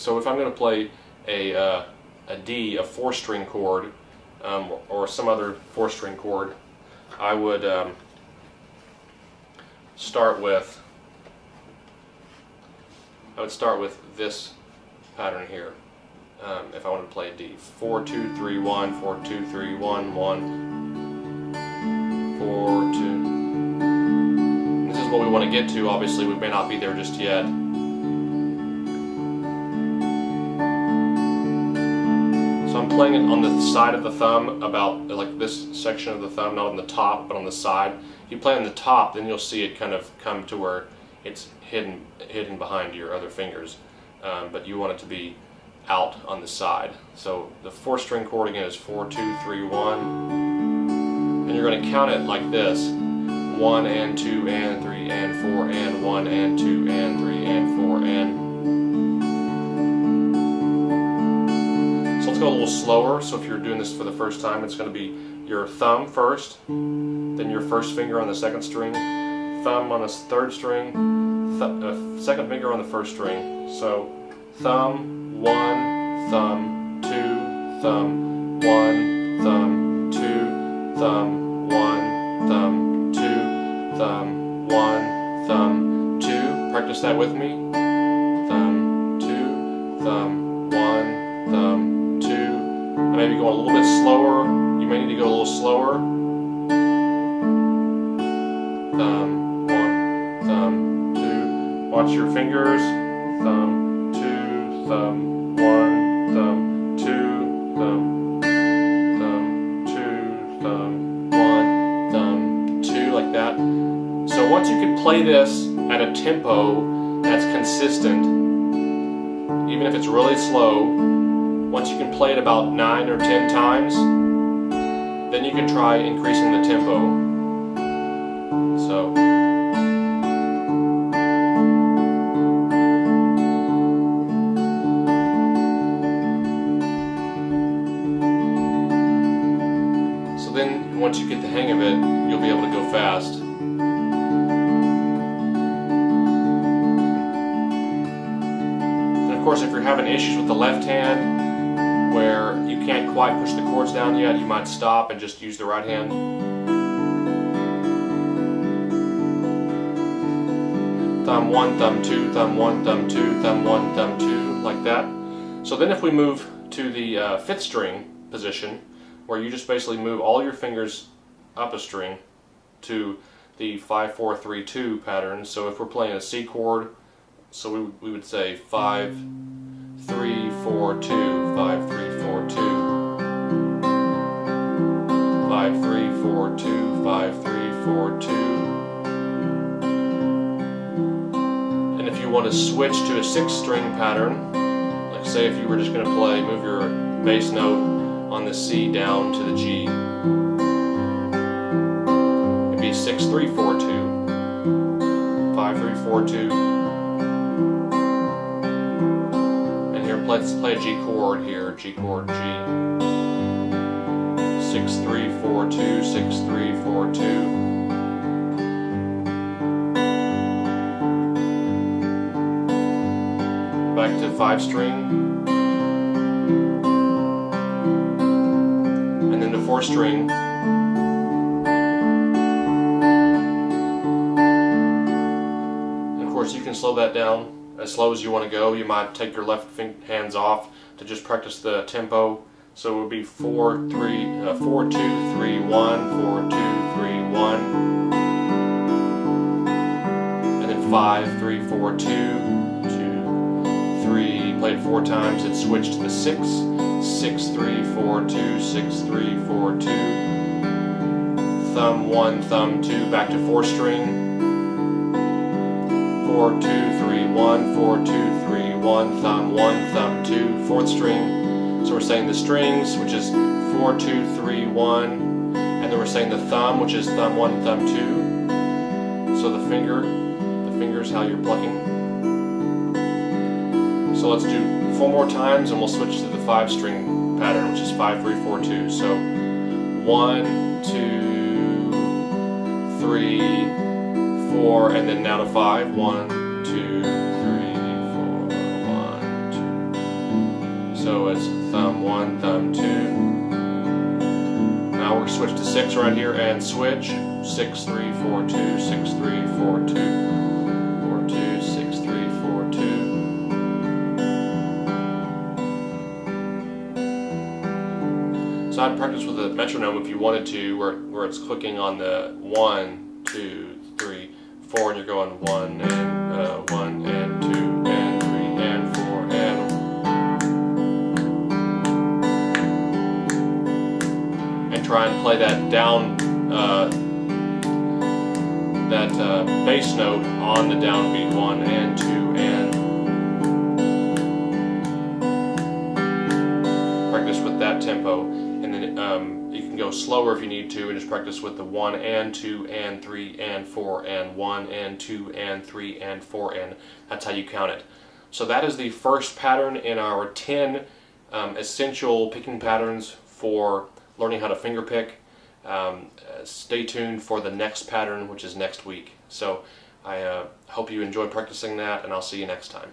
So if I'm going to play a, uh, a D, a four string chord, um, or some other four string chord, I would um, start with I would start with this pattern here. Um, if I wanted to play a D. 4, 2, 3, 1, 4, 2, 3, 1, 1, 4, 2. This is what we want to get to. Obviously, we may not be there just yet. Playing it on the side of the thumb, about like this section of the thumb, not on the top, but on the side. If you play on the top, then you'll see it kind of come to where it's hidden hidden behind your other fingers, um, but you want it to be out on the side. So the four string chord again is four, two, three, one, and you're going to count it like this: one and two and three and four and one and two and three and four and. Little slower. So if you're doing this for the first time, it's going to be your thumb first, then your first finger on the second string, thumb on the third string, th uh, second finger on the first string. So thumb, one, thumb, two, thumb, one, thumb, two, thumb, one, thumb, two, thumb, one, thumb, two. Practice that with me. Going a little bit slower. You may need to go a little slower. Thumb, Watch your fingers. Thumb, two, thumb, one, thumb, two, thumb, thumb, two, thumb, one, thumb, two, like that. So once you can play this at a tempo that's consistent, even if it's really slow, once you can play it about nine or ten times, then you can try increasing the tempo. So. So then once you get the hang of it, you'll be able to go fast. And of course, if you're having issues with the left hand, quite push the chords down yet, you might stop and just use the right hand. Thumb one, thumb two, thumb one, thumb two, thumb one, thumb two, like that. So then if we move to the uh, fifth string position, where you just basically move all your fingers up a string to the 5 4 3 2 pattern. So if we're playing a C chord, so we, we would say 5 3 4 2 5 3 4 2 5 3 4 2 5 3 4 2 and if you want to switch to a six string pattern like say if you were just going to play move your bass note on the C down to the G. It'd be 6 3 4 2, 5 3 4 2. And here, let's play a G chord here, G chord, G. 6 3 4 2, 6 3 4 2. back to five string and then the four string. Of course you can slow that down as slow as you want to go. You might take your left hands off to just practice the tempo. So it would be 4, 3, uh, 4, 2, 3, 1, 4, 2, 3, 1. And then 5, 3, 4, 2, 2, 3. Played four times, it switched to the 6 six three four two. Six three four two. Thumb one thumb two. Back to four string. Four two three one. Four two three one. Thumb one thumb two. Fourth string so we're saying the strings which is four two three one and then we're saying the thumb which is thumb one thumb two so the finger the fingers how you're plucking so let's do four more times and we'll switch to the five string pattern, which is five, three, four, two. So one, two, three, four, and then now to five. One, two, three, four, one, two. So it's thumb one, thumb two. Now we're switch to six right here and switch. Six, three, four, two, six, three, four, two, four, two, six, three, four, two. So I'd practice with a metronome if you wanted to, where, where it's clicking on the one, two, three, four, and you're going one and uh, one play that down uh, that uh, bass note on the downbeat one and two and practice with that tempo. And then um, you can go slower if you need to and just practice with the one and two and three and four and one and two and three and four and that's how you count it. So that is the first pattern in our 10 um, essential picking patterns for learning how to finger pick. Um, uh, stay tuned for the next pattern which is next week. So I uh, hope you enjoy practicing that and I'll see you next time